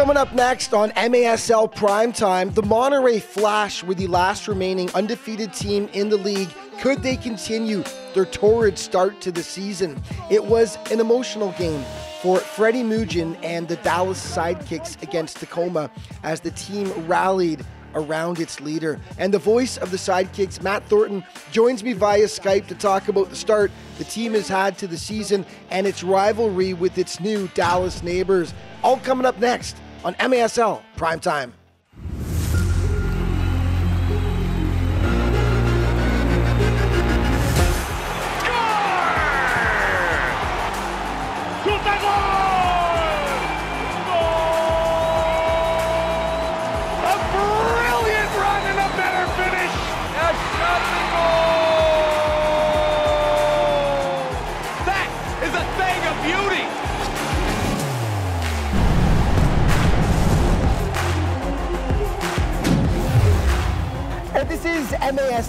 Coming up next on MASL Primetime, the Monterrey Flash were the last remaining undefeated team in the league. Could they continue their torrid start to the season? It was an emotional game for Freddie Moojen and the Dallas Sidekicks against Tacoma as the team rallied around its leader. And the voice of the Sidekicks, Matt Thornton, joins me via Skype to talk about the start the team has had to the season and its rivalry with its new Dallas neighbors. All coming up next on MASL Primetime.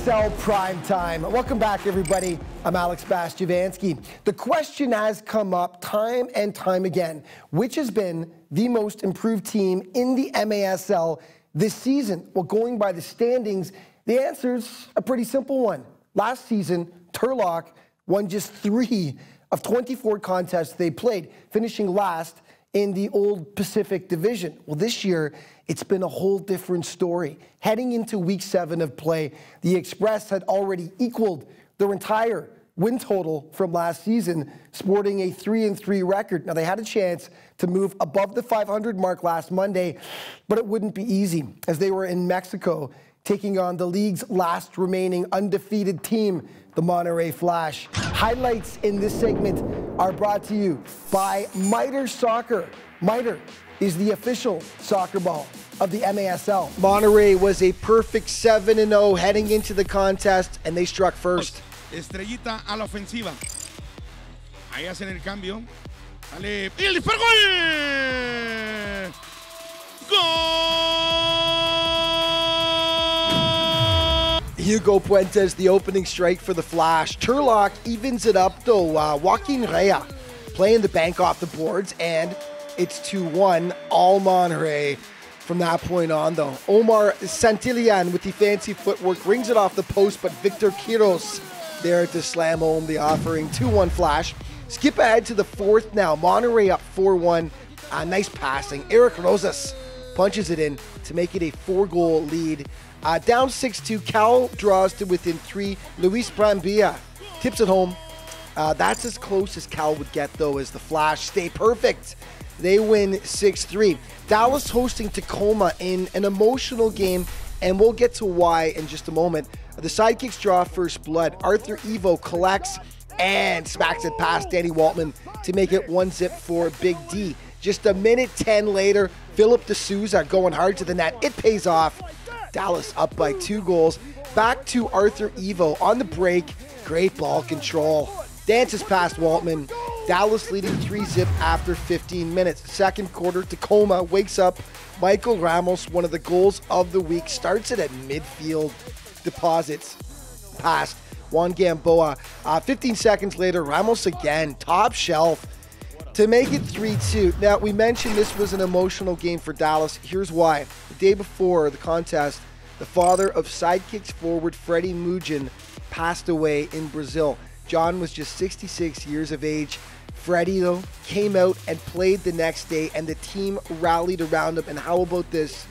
MASL Prime Time. Welcome back, everybody. I'm Alex Bastiavansky. The question has come up time and time again which has been the most improved team in the MASL this season? Well, going by the standings, the answer's a pretty simple one. Last season, Turlock won just three of 24 contests they played, finishing last in the old Pacific Division. Well, this year, it's been a whole different story. Heading into week seven of play, the Express had already equaled their entire win total from last season, sporting a 3 and 3 record. Now, they had a chance to move above the 500 mark last Monday, but it wouldn't be easy as they were in Mexico taking on the league's last remaining undefeated team, the Monterrey Flash. Highlights in this segment are brought to you by Mitre Soccer. Mitre is the official soccer ball of the MASL. Monterrey was a perfect 7 0 heading into the contest, and they struck first. Estrellita a la ofensiva. Ahí hacen el cambio. Sale. ¡Y el disparo! ¡Gol! ¡Gol! Hugo Puentes, the opening strike for the Flash. Turlock evens it up, though. Uh, Joaquin Rea playing the bank off the boards, and it's 2 1, all Monterrey from that point on, though. Omar Santillan with the fancy footwork rings it off the post, but Victor Quiros there to slam home the offering. 2 1 flash. Skip ahead to the fourth now. Monterrey up 4 1. Uh, nice passing. Eric Rosas punches it in to make it a four goal lead. Uh, down 6 2. Cal draws to within three. Luis Brambilla tips it home. Uh, that's as close as Cal would get, though, as the Flash stay perfect they win 6 3. Dallas hosting Tacoma in an emotional game, and we'll get to why in just a moment. The sidekicks draw first blood. Arthur Evo collects and smacks it past Danny Waltman to make it one zip for Big D. Just a minute 10 later, Philip D'Souza going hard to the net. It pays off. Dallas up by two goals. Back to Arthur Evo on the break. Great ball control. Dances past Waltman. Dallas leading 3 zip after 15 minutes. Second quarter, Tacoma wakes up. Michael Ramos, one of the goals of the week, starts it at midfield. Deposits past Juan Gamboa. Uh, 15 seconds later, Ramos again, top shelf to make it 3 2. Now, we mentioned this was an emotional game for Dallas. Here's why. The day before the contest, the father of sidekicks forward Freddie Moojen passed away in Brazil. John was just 66 years of age. Freddie, though, came out and played the next day, and the team rallied around him. And how about this?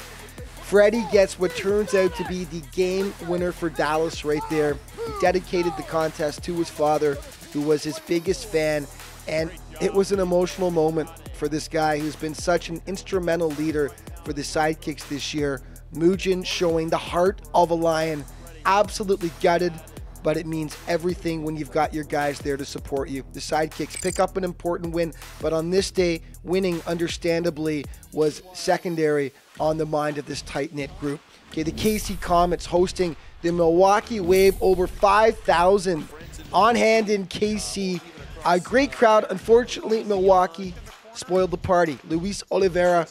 Freddie gets what turns out to be the game winner for Dallas right there. He dedicated the contest to his father, who was his biggest fan. And it was an emotional moment for this guy who's been such an instrumental leader for the sidekicks this year. Moojen showing the heart of a lion. Absolutely gutted but it means everything when you've got your guys there to support you. The sidekicks pick up an important win, but on this day, winning understandably was secondary on the mind of this tight knit group. Okay, the KC Comets hosting the Milwaukee Wave, over 5,000 on hand in KC. A great crowd. Unfortunately, Milwaukee spoiled the party. Luis Oliveira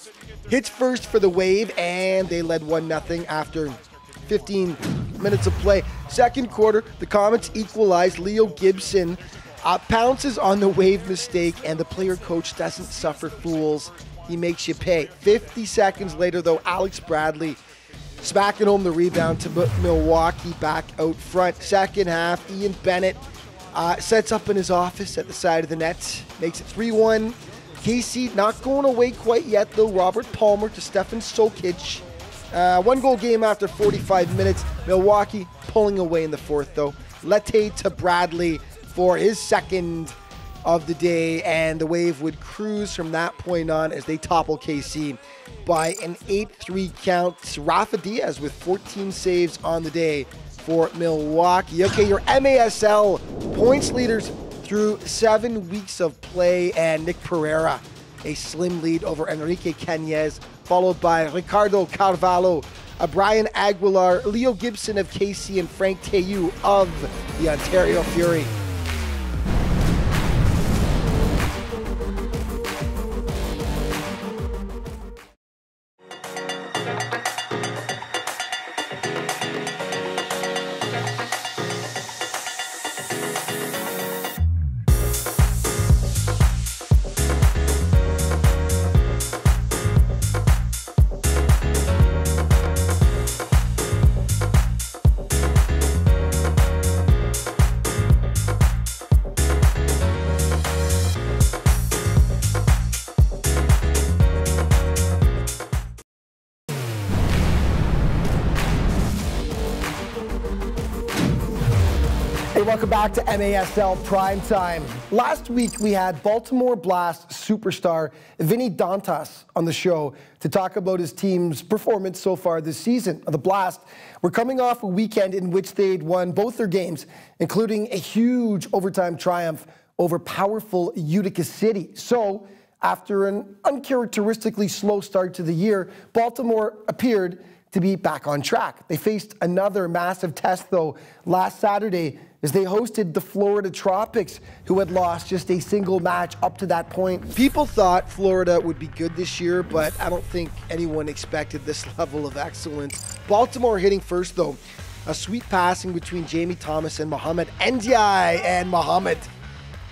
hits first for the Wave, and they led 1 0 after 15 minutes of play. Second quarter, the Comets equalize. Leo Gibson uh, pounces on the wave mistake, and the player coach doesn't suffer fools. he makes you pay. 50 seconds later, though, Alex Bradley smacking home the rebound to Milwaukee back out front. Second half, Ian Bennett uh, sets up in his office at the side of the net, makes it 3 1. KC not going away quite yet, though. Robert Palmer to Stefan Sokic. Uh, one goal game after 45 minutes. Milwaukee pulling away in the fourth, though. Leite to Bradley for his second of the day, and the Wave would cruise from that point on as they topple KC by an 8 3 count. Rafa Diaz with 14 saves on the day for Milwaukee. Okay, your MASL points leaders through seven weeks of play, and Nick Perera, a slim lead over Enrique Canez, followed by Ricardo Carvalho, Brian Aguilar, Leo Gibson of KC, and Frank Tayou of the Ontario Fury. Welcome back to MASL Primetime. Last week we had Baltimore Blast superstar Vinny Dantas on the show to talk about his team's performance so far this season. The Blast were coming off a weekend in which they'd won both their games, including a huge overtime triumph over powerful Utica City. So, after an uncharacteristically slow start to the year, Baltimore appeared to be back on track. They faced another massive test, though, last Saturday as they hosted the Florida Tropics, who had lost just a single match up to that point. People thought Florida would be good this year, but I don't think anyone expected this level of excellence. Baltimore hitting first, though. A sweet passing between Jamie Thomas and Mohamed Ndiaye and Mohamed.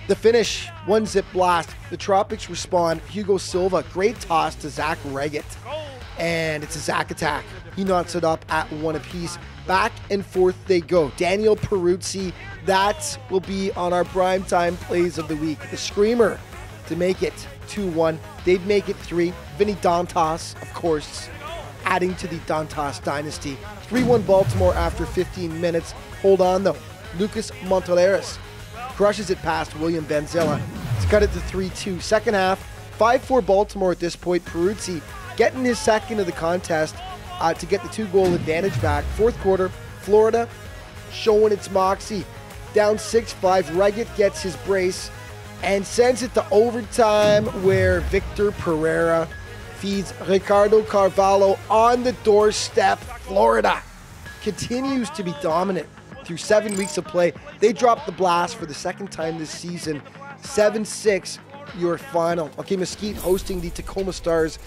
The finish, one zip blast. The Tropics respond. Hugo Silva, great toss to Zach Reggett. And it's a Zach attack. He knocks it up at one apiece. Back and forth they go. Daniel Peruzzi, that will be on our primetime plays of the week. The Screamer to make it 2 1. They'd make it 3. Vinny Dantas, of course, adding to the Dantas dynasty. 3 1 Baltimore after 15 minutes. Hold on though. Lucas Montoleris crushes it past William Vanzela to cut it to 3 2. Second half, 5 4 Baltimore at this point. Peruzzi getting his second of the contest uh, to get the two goal advantage back. Fourth quarter, Florida showing its moxie. Down 6 5. Reggett gets his brace and sends it to overtime where Victor Pereira feeds Ricardo Carvalho on the doorstep. Florida continues to be dominant through seven weeks of play. They dropped the blast for the second time this season. 7 6, your final. Okay, Mesquite hosting the Tacoma Stars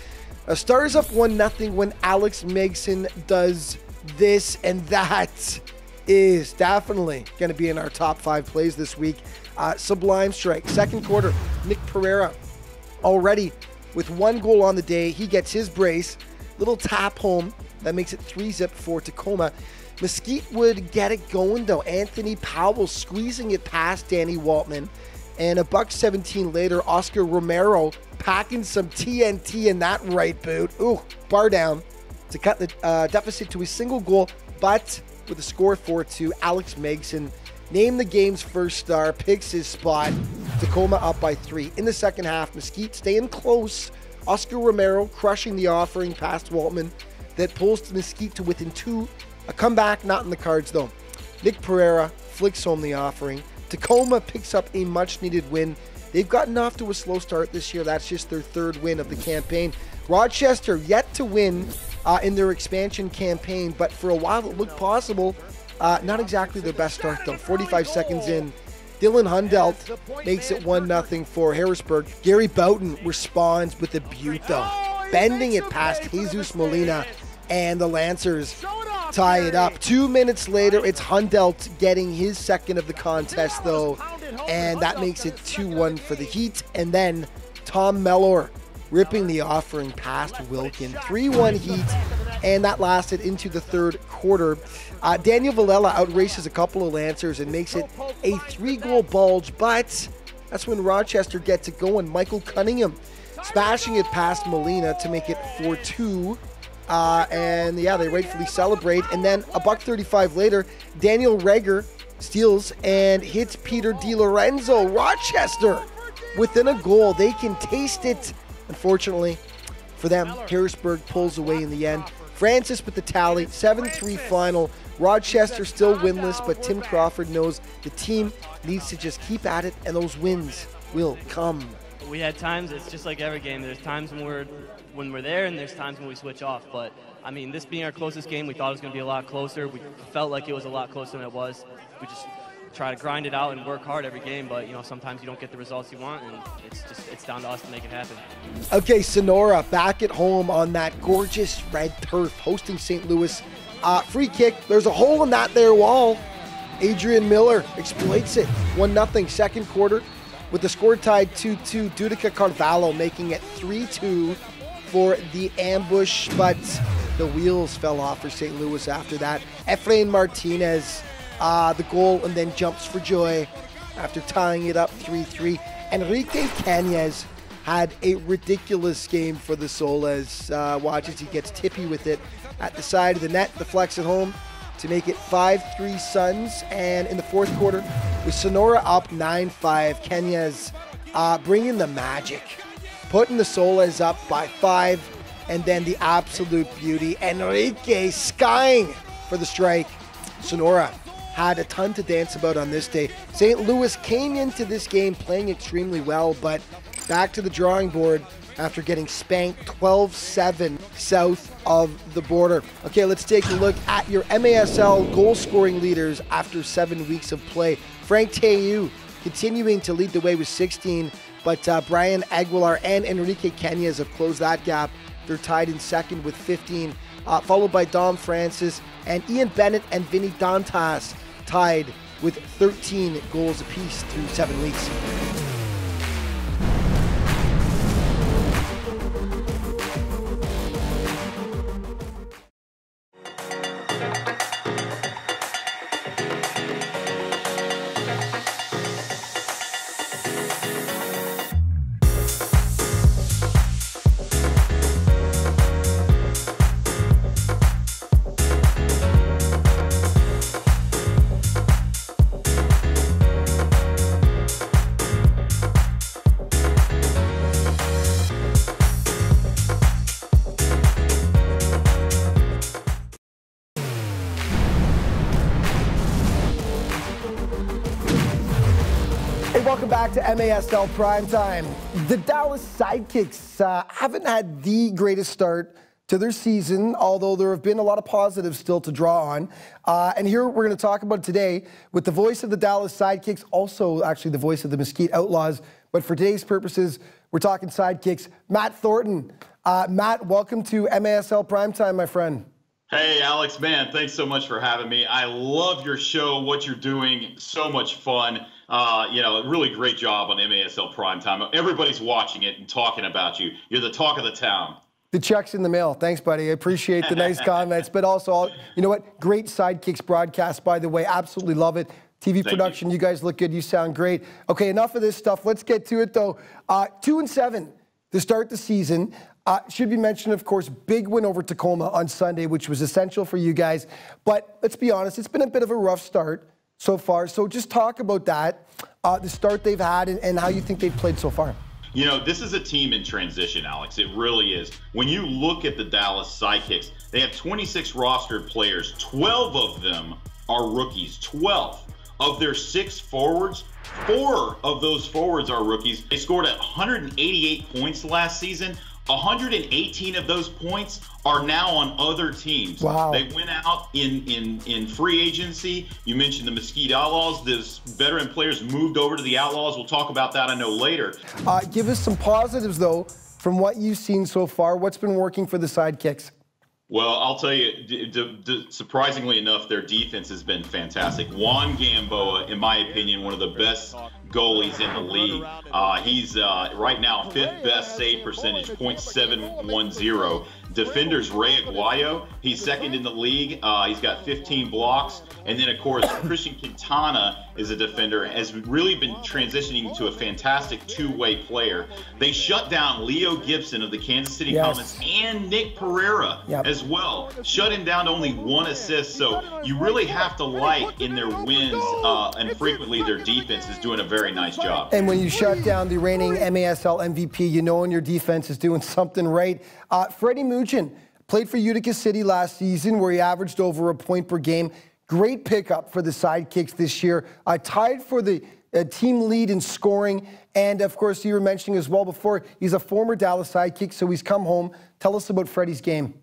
uh, Stars up 1 nothing when Alex Megson does this and that is definitely going to be in our top five plays this week. Uh, sublime strike. Second quarter, Nick Perera already with one goal on the day. He gets his brace. Little tap home that makes it three zip for Tacoma. Mesquite would get it going though. Anthony Powell squeezing it past Danny Waltman. And a buck 17 later, Oscar Romero packing some TNT in that right boot. Ooh, bar down to cut the uh, deficit to a single goal, but with a score 4 2, Alex Megson named the game's first star, picks his spot. Tacoma up by three. In the second half, Mesquite staying close. Oscar Romero crushing the offering past Waltman that pulls Mesquite to within two. A comeback not in the cards though. Nick Perera flicks home the offering. Tacoma picks up a much needed win. They've gotten off to a slow start this year. That's just their third win of the campaign. Rochester yet to win uh, in their expansion campaign, but for a while it looked possible. Uh, not exactly their best start though. 45 seconds in, Dylan Hundelt makes it 1 0 for Harrisburg. Gary Boughton responds with a beaut though, bending it past Jesus Molina and the Lancers tie it up. Two minutes later, it's Hundelt getting his second of the contest, though, and that makes it 2 1 for the Heat. And then Tom Mellor ripping the offering past Wilkin. 3 1 Heat, and that lasted into the third quarter. Uh, Daniel Villella outraces a couple of Lancers and makes it a three goal bulge, but that's when Rochester gets it going. Michael Cunningham smashing it past Molina to make it 4 2. Uh, and yeah, they rightfully celebrate. And then a buck 35 later, Daniel Reger steals and hits Peter DiLorenzo. Rochester within a goal. They can taste it. Unfortunately for them, Harrisburg pulls away in the end. Francis with the tally, 7 3 final. Rochester still winless, but Tim Crawford knows the team needs to just keep at it, and those wins will come. We had times, it's just like every game. There's times when we're when we're there, and there's times when we switch off. But I mean, this being our closest game, we thought it was going to be a lot closer. We felt like it was a lot closer than it was. We just try to grind it out and work hard every game, but you know sometimes you don't get the results you want, and it's just it's down to us to make it happen. Okay, Sonora back at home on that gorgeous red turf, hosting St. Louis. Uh, free kick. There's a hole in that there wall. Adrian Miller exploits it. One nothing. Second quarter, with the score tied 2-2. Dudica Carvalho making it 3-2 for the ambush, but the wheels fell off for St. Louis after that. Efrain Martinez uh, the goal and then jumps for joy after tying it up 3 3. Enrique Canez had a ridiculous game for the Soles. Uh, watch as he gets tippy with it at the side of the net, the flex at home to make it 5 3 Suns. And in the fourth quarter, with Sonora up 9 5, Canez uh, bringing the magic, putting the Soles up by five, and then the absolute beauty. Enrique skying for the strike. Sonora had a ton to dance about on this day. St. Louis came into this game playing extremely well, but back to the drawing board after getting spanked 12 7 south of the border. Okay, let's take a look at your MASL goal scoring leaders after seven weeks of play. Frank Tayou continuing to lead the way with 16, but uh, Brian Aguilar and Enrique Canez have closed that gap. They're tied in second with 15, uh, followed by Dom Francis and Ian Bennett and Vinny Dantas tied with 13 goals apiece through seven weeks. Back to MASL Primetime. The Dallas Sidekicks uh, haven't had the greatest start to their season, although there have been a lot of positives still to draw on. Uh, and here we're going to talk about today with the voice of the Dallas Sidekicks, also actually the voice of the Mesquite Outlaws. But for today's purposes, we're talking Sidekicks. Matt Thornton. Uh, Matt, welcome to MASL Primetime, my friend. Hey, Alex, man, thanks so much for having me. I love your show, what you're doing, so much fun. Uh, you know, a really great job on MASL Primetime. Everybody's watching it and talking about you. You're the talk of the town. The check's in the mail. Thanks, buddy. I appreciate the nice comments. But also, you know what? Great sidekicks broadcast, by the way. Absolutely love it. TV Thank production, you. you. guys look good. You sound great. Okay, enough of this stuff. Let's get to it, though. Uh, two and seven to start the season. Uh, should be mentioned, of course, big win over Tacoma on Sunday, which was essential for you guys. But let's be honest, it's been a bit of a rough start so far. So just talk about that, uh, the start they've had, and, and how you think they've played so far. You know, this is a team in transition, Alex. It really is. When you look at the Dallas Sidekicks, they have 26 rostered players. 12 of them are rookies. 12 of their six forwards, four of those forwards are rookies. They scored 188 points last season. 118 of those points are now on other teams. Wow. They went out in, in, in free agency. You mentioned the Mesquite Outlaws. Those veteran players moved over to the Outlaws. We'll talk about that, I know, later. Uh, give us some positives, though, from what you've seen so far. What's been working for the sidekicks? Well, I'll tell you, surprisingly enough, their defense has been fantastic. Juan Gamboa, in my opinion, one of the best goalies in the league. Uh, he's uh, right now fifth best save percentage, .710. Defenders Ray Aguayo, he's second in the league. Uh, he's got 15 blocks. And then, of course, Christian Quintana is a defender, has really been transitioning to a fantastic two-way player. They shut down Leo Gibson of the Kansas City Yes. Comets and Nick Perera Yep. as well. Shut him down to only one assist. So you really have to like in their wins, uh, and frequently their defense is doing a very nice job. And when you shut down the reigning MASL MVP, you know when your defense is doing something right. Uh, Freddie Moojen played for Utica City last season where he averaged over a point per game. Great pickup for the sidekicks this year. Uh, tied for the uh, team lead in scoring. And of course, you were mentioning as well before, he's a former Dallas sidekick, so he's come home. Tell us about Freddie's game.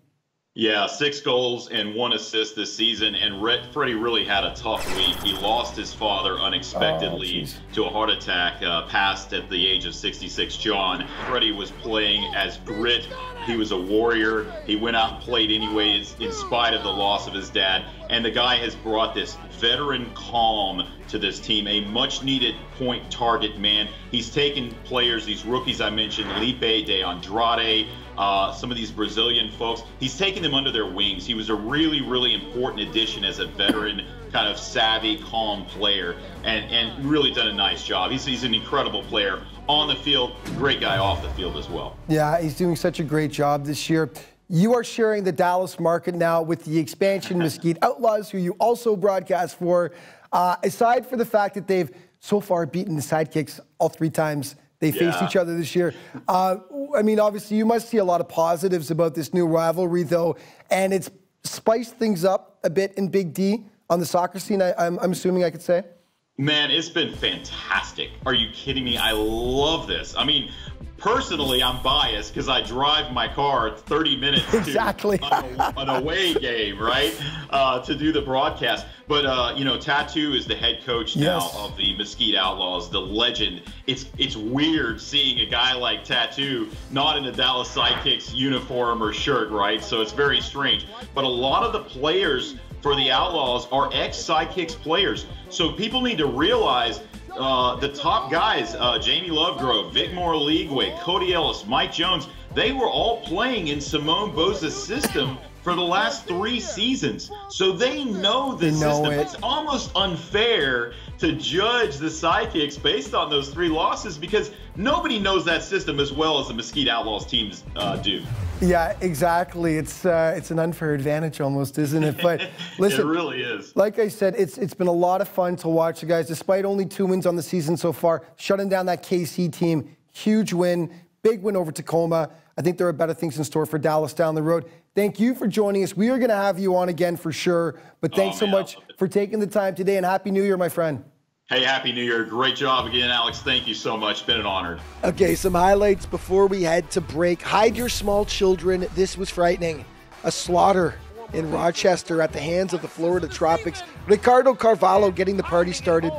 Yeah, six goals and one assist this season. And Red, Freddie really had a tough week. He lost his father unexpectedly jeez. to a heart attack, uh, passed at the age of 66. John, Freddie was playing as grit. He was a warrior. He went out and played anyways, in spite of the loss of his dad. And the guy has brought this veteran calm to this team, a much needed point target man. He's taken players, these rookies I mentioned, Lipe de Andrade, uh, some of these Brazilian folks. He's taking them under their wings. He was a really, really important addition as a veteran, kind of savvy, calm player, and, and really done a nice job. He's, he's an incredible player on the field, great guy off the field as well. Yeah, he's doing such a great job this year. You are sharing the Dallas market now with the expansion Mesquite Outlaws, who you also broadcast for. Uh, aside for the fact that they've so far beaten the sidekicks all three times they faced each other this year. Uh, I mean, obviously, you must see a lot of positives about this new rivalry, though, and it's spiced things up a bit in Big D on the soccer scene. I, I'm, I'm assuming I could say. Man, it's been fantastic. Are you kidding me? I love this. I mean, personally, I'm biased because I drive my car 30 minutes Exactly. to an, an away game, right, uh, to do the broadcast. But uh, you know, Tatu is the head coach now Yes. of the Mesquite Outlaws, the legend. It's it's weird seeing a guy like Tatu not in a Dallas Sidekicks uniform or shirt, right? So it's very strange. But a lot of the players for the Outlaws are ex Sidekicks players. So people need to realize uh, the top guys, uh, Jamie Lovegrove, Vic Morligwe, Cody Ellis, Mike Jones, they were all playing in Simone Boza's system for the last three seasons. So they know the They know system. it. It's almost unfair to judge the sidekicks based on those three losses because nobody knows that system as well as the Mesquite Outlaws teams uh, do. Yeah, exactly. It's uh, it's an unfair advantage almost, isn't it? But listen, it really is. Like I said, it's it's been a lot of fun to watch you guys. Despite only two wins on the season so far, shutting down that KC team, huge win, big win over Tacoma. I think there are better things in store for Dallas down the road. Thank you for joining us. We are going to have you on again for sure. But thanks oh, so man, much for taking the time today, and happy New Year, my friend. Hey, Happy New Year. Great job again, Alex. Thank you so much. Been an honor. Okay, some highlights before we head to break. Hide your small children. This was frightening. A slaughter in Rochester at the hands of the Florida Tropics. Ricardo Carvalho getting the party started.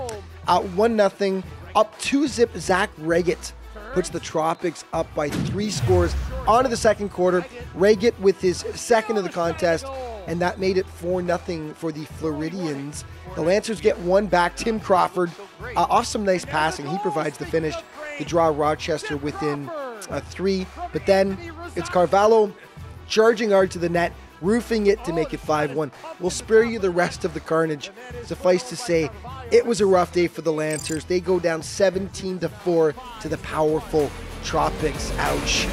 Out 1 0, up 2 zip. Zach Reggett puts the Tropics up by three scores. On to the second quarter. Reggett with his second of the contest, and that made it 4 0 for the Floridians. The Lancers get one back. Tim Crawford, uh, off some nice passing, he provides the finish to draw Rochester within uh, three. But then it's Carvalho charging hard to the net, roofing it to make it 5 1. We'll spare you the rest of the carnage. Suffice to say, it was a rough day for the Lancers. They go down 17 to 4 to the powerful Tropics. Ouch.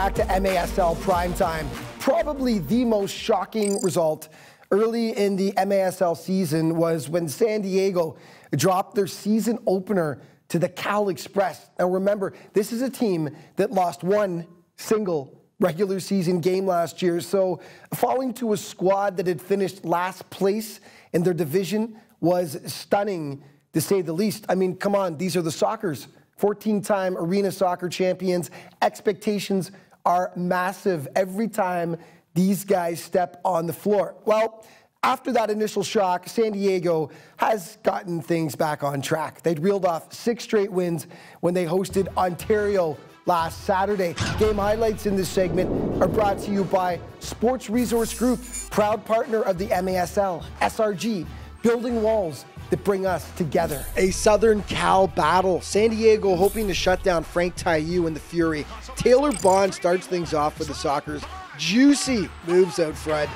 Back to MASL Primetime. Probably the most shocking result early in the MASL season was when San Diego dropped their season opener to the Cal Express. Now remember, this is a team that lost one single regular season game last year. So falling to a squad that had finished last place in their division was stunning to say the least. I mean, come on, these are the Sockers, 14 time arena soccer champions. Expectations are massive every time these guys step on the floor. Well, after that initial shock, San Diego has gotten things back on track. They'd reeled off six straight wins when they hosted Ontario last Saturday. Game highlights in this segment are brought to you by Sports Resource Group, proud partner of the MASL, SRG, building walls that bring us together. A Southern Cal battle. San Diego hoping to shut down Frank Tayou and the Fury. Taylor Bond starts things off with the Sockers. Juicy moves out front.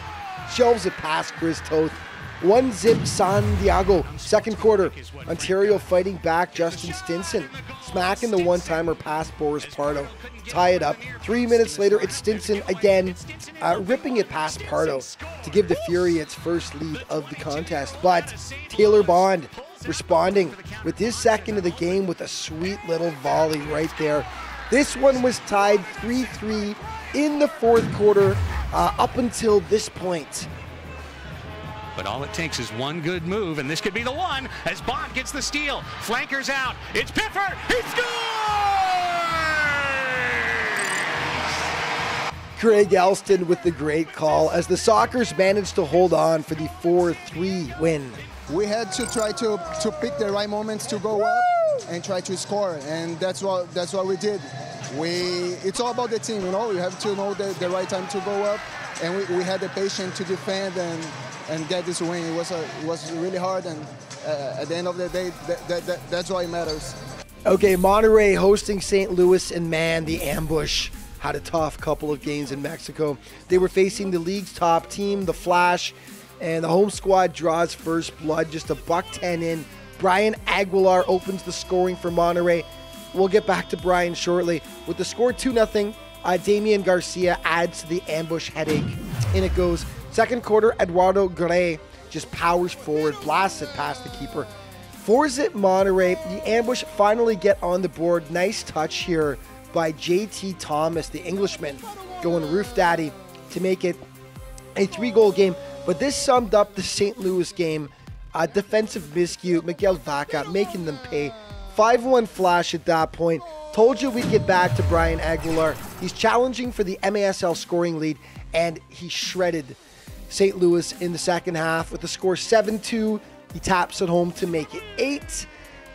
Shelves it past Chris Toth. One zip San Diego. Second quarter. Ontario fighting back Justin Stinson. Smacking the one timer past Boris Pardo. Tie it up. Three minutes later, it's Stinson again, uh, ripping it past Pardo to give the Fury its first lead of the contest. But Taylor Bond responding with his second of the game with a sweet little volley right there. This one was tied 3 3 in the fourth quarter uh, up until this point. But all it takes is one good move, and this could be the one as Bond gets the steal. Flankers out. It's Piffer. He scores! Craig Elston with the great call as the Sockers managed to hold on for the 4 3 win. We had to try to, to pick the right moments to go up and try to score, and that's what that's what we did. We it's all about the team, you know. You have to know the, the right time to go up, and we, we had the patience to defend and and get this win. It was a, it was really hard, and uh, at the end of the day, that, that, that, that's why it matters. Okay, Monterrey hosting St. Louis, and man, the ambush had a tough couple of games in Mexico. They were facing the league's top team, the Flash, and the home squad draws first blood, just a buck ten in. Brian Aguilar opens the scoring for Monterrey. We'll get back to Brian shortly. With the score 2 0, uh, Damian Garcia adds to the ambush headache. In it goes. Second quarter, Eduardo Gray just powers forward, blasts it past the keeper. Fours it Monterrey. The ambush finally get on the board. Nice touch here by JT Thomas, the Englishman, going roof daddy to make it a three goal game. But this summed up the St. Louis game. A defensive miscue, Miguel Vaca making them pay. 5 1 flash at that point. Told you we'd get back to Brian Aguilar. He's challenging for the MASL scoring lead, and he shredded St. Louis in the second half with the score 7 2. He taps it home to make it 8.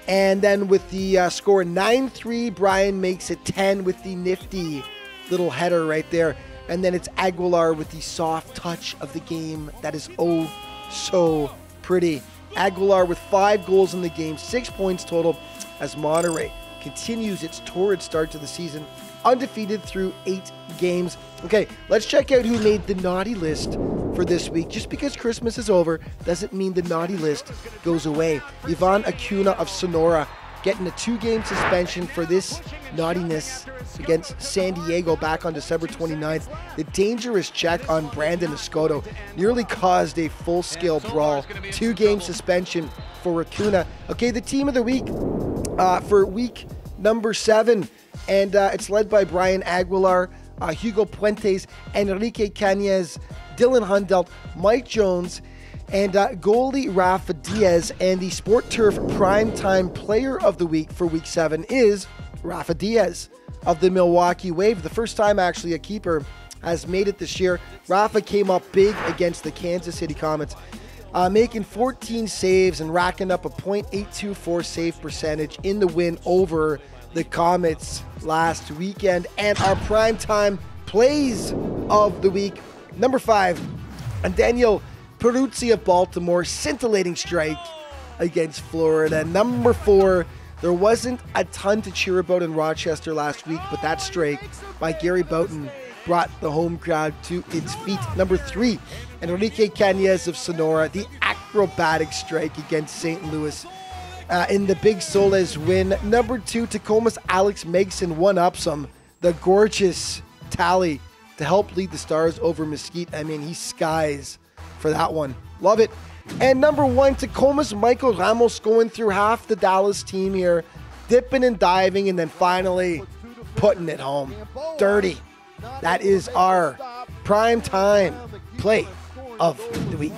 And then with the uh, score 9 3, Brian makes it 10 with the nifty little header right there. And then it's Aguilar with the soft touch of the game that is oh so pretty. Aguilar with five goals in the game, six points total, as Monterrey continues its torrid start to the season, undefeated through eight games. Okay, let's check out who made the naughty list for this week. Just because Christmas is over doesn't mean the naughty list goes away. Ivan Acuna of Sonora getting a two game suspension for this naughtiness against San Diego back on December 29th. The dangerous check on Brandon Escoto nearly caused a full scale brawl. Two game suspension for Acuna. Okay, the team of the week uh, for week number seven, and uh, it's led by Brian Aguilar. Uh, Hugo Puentes, Enrique Canez, Dylan Hundelt, Mike Jones, and uh, goalie Rafa Diaz. And the Sport Turf Primetime Player of the Week for Week 7 is Rafa Diaz of the Milwaukee Wave. The first time, actually, a keeper has made it this year. Rafa came up big against the Kansas City Comets, uh, making 14 saves and racking up a .824 save percentage in the win over the Comets last weekend. And our primetime plays of the week, number five, and Daniel Peruzzi of Baltimore, scintillating strike against Florida. Number four, there wasn't a ton to cheer about in Rochester last week, but that strike by Gary Boughton brought the home crowd to its feet. Number three, Enrique Canez of Sonora, the acrobatic strike against St. Louis uh, in the Big Soles win. Number two, Tacoma's Alex Megson one up some. The gorgeous tally to help lead the Stars over Mesquite. I mean, he skies for that one. Love it. And number one, Tacoma's Michael Ramos going through half the Dallas team here. dipping and diving, and then finally putting it home. Dirty. That is our prime time play of the week.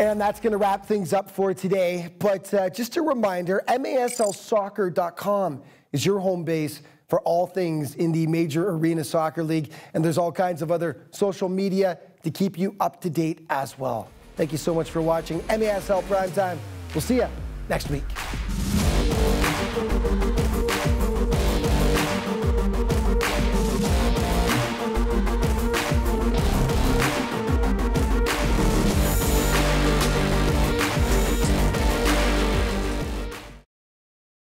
And that's going to wrap things up for today. But uh, just a reminder MASLsoccer.com is your home base for all things in the Major Arena Soccer League. And there's all kinds of other social media to keep you up to date as well. Thank you so much for watching MASL Primetime. We'll see you next week.